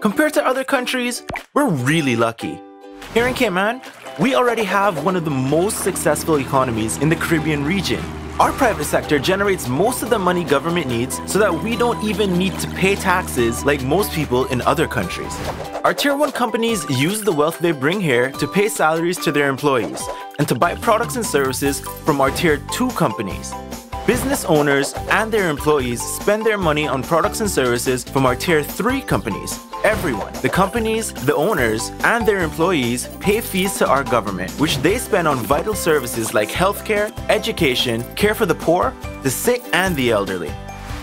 Compared to other countries, we're really lucky. Here in Cayman, we already have one of the most successful economies in the Caribbean region. Our private sector generates most of the money government needs so that we don't even need to pay taxes like most people in other countries. Our tier 1 companies use the wealth they bring here to pay salaries to their employees and to buy products and services from our tier 2 companies. Business owners and their employees spend their money on products and services from our Tier 3 companies. Everyone, the companies, the owners, and their employees pay fees to our government, which they spend on vital services like healthcare, education, care for the poor, the sick, and the elderly.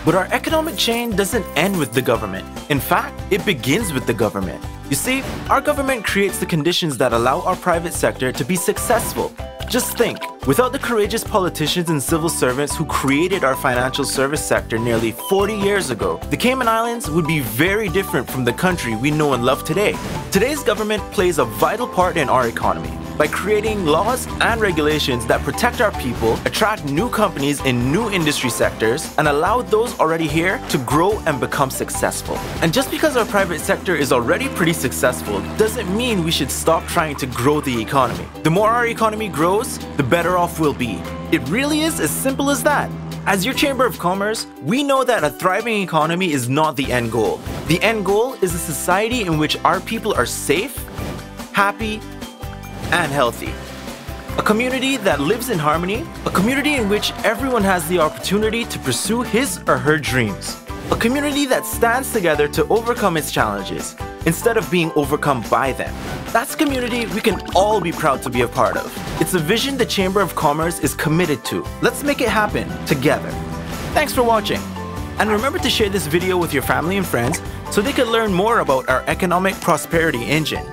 But our economic chain doesn't end with the government. In fact, it begins with the government. You see, our government creates the conditions that allow our private sector to be successful just think, without the courageous politicians and civil servants who created our financial service sector nearly 40 years ago, the Cayman Islands would be very different from the country we know and love today. Today's government plays a vital part in our economy by creating laws and regulations that protect our people, attract new companies in new industry sectors, and allow those already here to grow and become successful. And just because our private sector is already pretty successful doesn't mean we should stop trying to grow the economy. The more our economy grows, the better off we'll be. It really is as simple as that. As your Chamber of Commerce, we know that a thriving economy is not the end goal. The end goal is a society in which our people are safe, happy, and healthy. A community that lives in harmony, a community in which everyone has the opportunity to pursue his or her dreams. A community that stands together to overcome its challenges instead of being overcome by them. That's a community we can all be proud to be a part of. It's a vision the Chamber of Commerce is committed to. Let's make it happen together. Thanks for watching. And remember to share this video with your family and friends so they can learn more about our economic prosperity engine.